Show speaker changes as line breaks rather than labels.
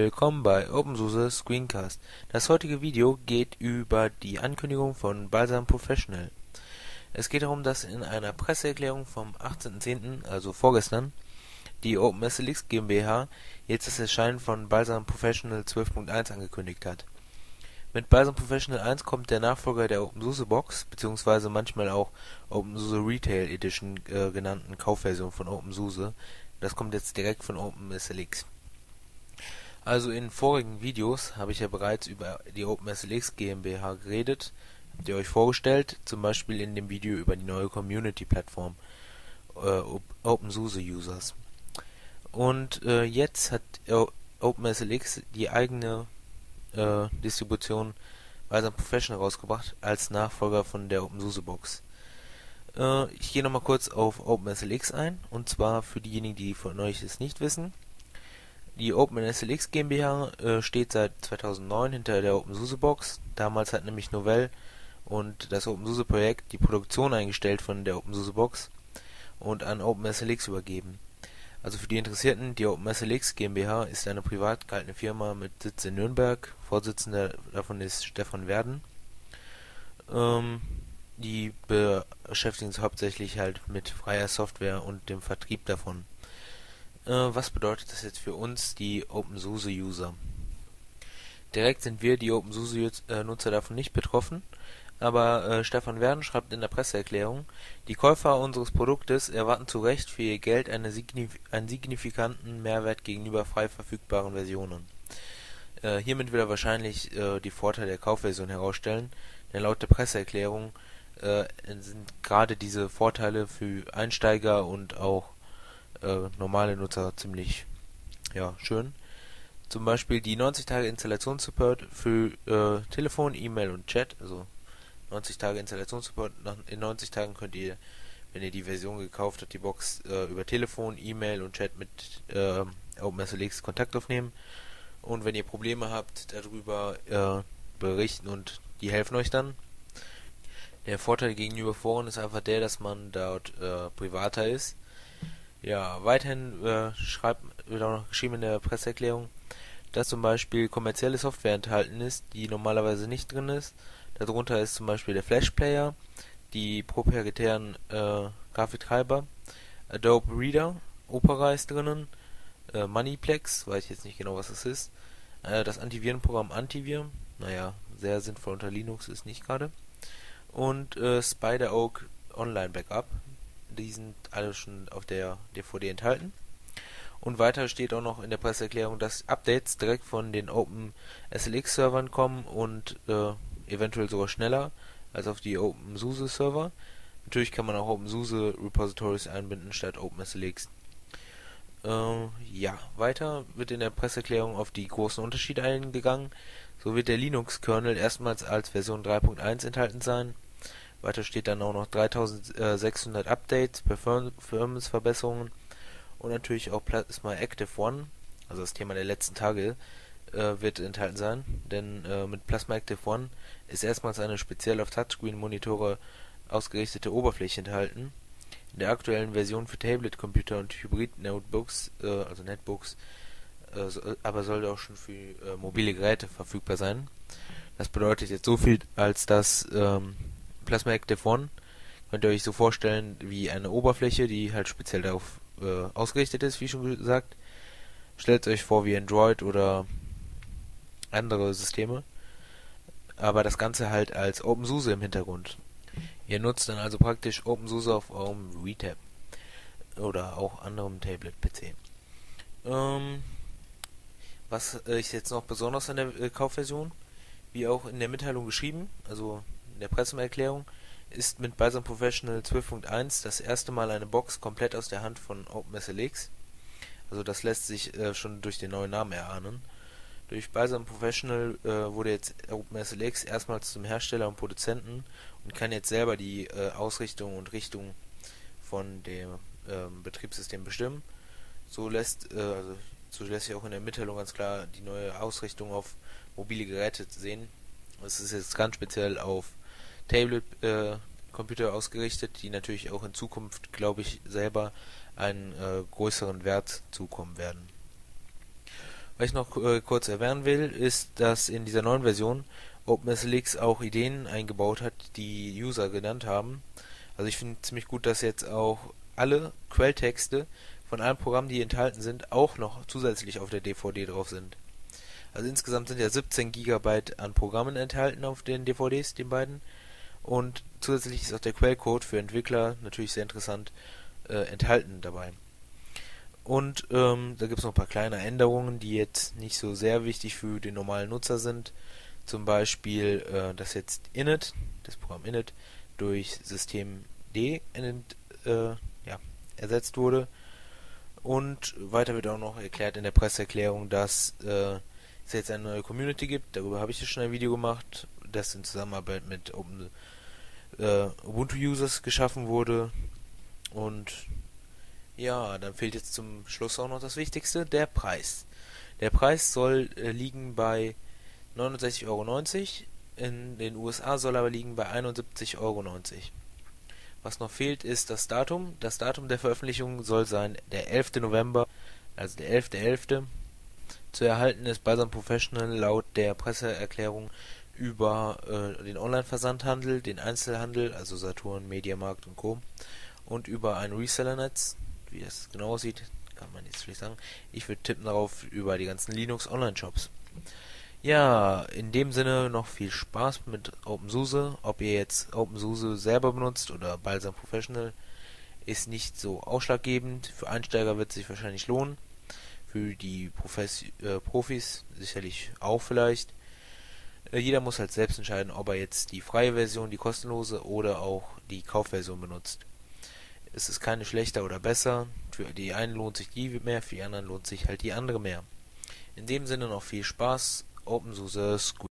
Willkommen bei OpenSUSE Screencast. Das heutige Video geht über die Ankündigung von Balsam Professional. Es geht darum, dass in einer Presseerklärung vom 18.10., also vorgestern, die OpenSLX GmbH jetzt das Erscheinen von Balsam Professional 12.1 angekündigt hat. Mit Balsam Professional 1 kommt der Nachfolger der OpenSUSE Box, beziehungsweise manchmal auch OpenSUSE Retail Edition äh, genannten Kaufversion von OpenSUSE. Das kommt jetzt direkt von OpenSLX. Also in vorigen Videos habe ich ja bereits über die OpenSLX GmbH geredet, habt ihr euch vorgestellt, zum Beispiel in dem Video über die neue Community-Plattform äh, OpenSUSE Users. Und äh, jetzt hat OpenSLX die eigene äh, Distribution Balsam Professional rausgebracht als Nachfolger von der OpenSUSE Box. Äh, ich gehe nochmal kurz auf OpenSLX ein und zwar für diejenigen, die von euch es nicht wissen. Die OpenSLX GmbH äh, steht seit 2009 hinter der OpenSUSE Box. Damals hat nämlich Novell und das OpenSUSE Projekt die Produktion eingestellt von der OpenSUSE Box und an OpenSLX übergeben. Also für die Interessierten, die OpenSLX GmbH ist eine privat gehaltene Firma mit Sitz in Nürnberg. Vorsitzender davon ist Stefan Werden. Ähm, die beschäftigen sich hauptsächlich halt mit freier Software und dem Vertrieb davon. Äh, was bedeutet das jetzt für uns, die OpenSUSE-User? Direkt sind wir, die OpenSUSE-Nutzer, davon nicht betroffen, aber äh, Stefan Werden schreibt in der Presseerklärung, die Käufer unseres Produktes erwarten zu Recht für ihr Geld eine signif einen signifikanten Mehrwert gegenüber frei verfügbaren Versionen. Äh, hiermit will er wahrscheinlich äh, die Vorteile der Kaufversion herausstellen, denn laut der Presseerklärung äh, sind gerade diese Vorteile für Einsteiger und auch äh, normale Nutzer ziemlich ja, schön. Zum Beispiel die 90 Tage Installationssupport für äh, Telefon, E-Mail und Chat. Also 90 Tage Installationssupport. In 90 Tagen könnt ihr, wenn ihr die Version gekauft habt, die Box äh, über Telefon, E-Mail und Chat mit äh, OpenSLX Kontakt aufnehmen. Und wenn ihr Probleme habt, darüber äh, berichten und die helfen euch dann. Der Vorteil gegenüber Foren ist einfach der, dass man dort äh, privater ist ja, weiterhin äh, schreibt, wird auch noch geschrieben in der Presseerklärung, dass zum Beispiel kommerzielle Software enthalten ist, die normalerweise nicht drin ist. Darunter ist zum Beispiel der Flash Player, die proprietären äh, Grafiktreiber, Adobe Reader, Opera ist drinnen, äh, Moneyplex, weiß ich jetzt nicht genau was das ist, äh, das Antivirenprogramm Antivir, naja, sehr sinnvoll unter Linux ist nicht gerade, und äh, Spider Oak Online Backup, die sind alle schon auf der DVD enthalten. Und weiter steht auch noch in der Presseerklärung, dass Updates direkt von den OpenSLX-Servern kommen und äh, eventuell sogar schneller als auf die OpenSUSE-Server. Natürlich kann man auch OpenSUSE-Repositories einbinden statt OpenSLX. Äh, ja, weiter wird in der Presseerklärung auf die großen Unterschiede eingegangen. So wird der Linux-Kernel erstmals als Version 3.1 enthalten sein weiter steht dann auch noch 3600 Updates, Performance-Verbesserungen und natürlich auch Plasma Active One, also das Thema der letzten Tage, äh, wird enthalten sein. Denn äh, mit Plasma Active One ist erstmals eine speziell auf Touchscreen-Monitore ausgerichtete Oberfläche enthalten. In der aktuellen Version für Tablet-Computer und Hybrid-Notebooks, äh, also Netbooks, äh, so, aber sollte auch schon für äh, mobile Geräte verfügbar sein. Das bedeutet jetzt so viel, als dass ähm, Plasma Active One könnt ihr euch so vorstellen wie eine Oberfläche, die halt speziell darauf äh, ausgerichtet ist, wie schon gesagt. Stellt euch vor wie Android oder andere Systeme. Aber das Ganze halt als OpenSUSE im Hintergrund. Ihr nutzt dann also praktisch OpenSUSE auf eurem Retab oder auch anderem Tablet-PC. Ähm, was ist jetzt noch besonders an der äh, Kaufversion? Wie auch in der Mitteilung geschrieben, also in der Presseerklärung ist mit Balsam Professional 12.1 das erste Mal eine Box komplett aus der Hand von OpenSLX. Also das lässt sich äh, schon durch den neuen Namen erahnen. Durch Balsam Professional äh, wurde jetzt OpenSLX erstmals zum Hersteller und Produzenten und kann jetzt selber die äh, Ausrichtung und Richtung von dem ähm, Betriebssystem bestimmen. So lässt, äh, also, so lässt sich auch in der Mitteilung ganz klar die neue Ausrichtung auf mobile Geräte sehen. Es ist jetzt ganz speziell auf Tablet-Computer äh, ausgerichtet, die natürlich auch in Zukunft, glaube ich, selber einen äh, größeren Wert zukommen werden. Was ich noch äh, kurz erwähnen will, ist, dass in dieser neuen Version OpenSLX auch Ideen eingebaut hat, die User genannt haben. Also ich finde ziemlich gut, dass jetzt auch alle Quelltexte von allen Programmen, die enthalten sind, auch noch zusätzlich auf der DVD drauf sind. Also insgesamt sind ja 17 GB an Programmen enthalten auf den DVDs, den beiden. Und zusätzlich ist auch der Quellcode für Entwickler natürlich sehr interessant äh, enthalten dabei. Und ähm, da gibt es noch ein paar kleine Änderungen, die jetzt nicht so sehr wichtig für den normalen Nutzer sind. Zum Beispiel, äh, dass jetzt init, das Programm init, durch System D ent, äh, ja, ersetzt wurde. Und weiter wird auch noch erklärt in der Presseerklärung, dass äh, es jetzt eine neue Community gibt. Darüber habe ich ja schon ein Video gemacht, das in Zusammenarbeit mit Open, äh, Ubuntu-Users geschaffen wurde. Und ja, dann fehlt jetzt zum Schluss auch noch das Wichtigste, der Preis. Der Preis soll äh, liegen bei 69,90 Euro. In den USA soll aber liegen bei 71,90 Euro. Was noch fehlt, ist das Datum. Das Datum der Veröffentlichung soll sein der 11. November, also der 11.11. .11. Zu erhalten ist Balsam Professional laut der Presseerklärung über äh, den Online-Versandhandel, den Einzelhandel, also Saturn, Mediamarkt und Co. und über ein Reseller-Netz. Wie das genau aussieht, kann man jetzt schlecht sagen. Ich würde tippen darauf über die ganzen Linux-Online-Shops. Ja, in dem Sinne noch viel Spaß mit OpenSUSE. Ob ihr jetzt OpenSUSE selber benutzt oder Balsam Professional, ist nicht so ausschlaggebend. Für Einsteiger wird es sich wahrscheinlich lohnen. Für die Profes äh, Profis sicherlich auch vielleicht. Äh, jeder muss halt selbst entscheiden, ob er jetzt die freie Version, die kostenlose oder auch die Kaufversion benutzt. Es ist keine schlechter oder besser. Für die einen lohnt sich die mehr, für die anderen lohnt sich halt die andere mehr. In dem Sinne noch viel Spaß OpenSUSE Squid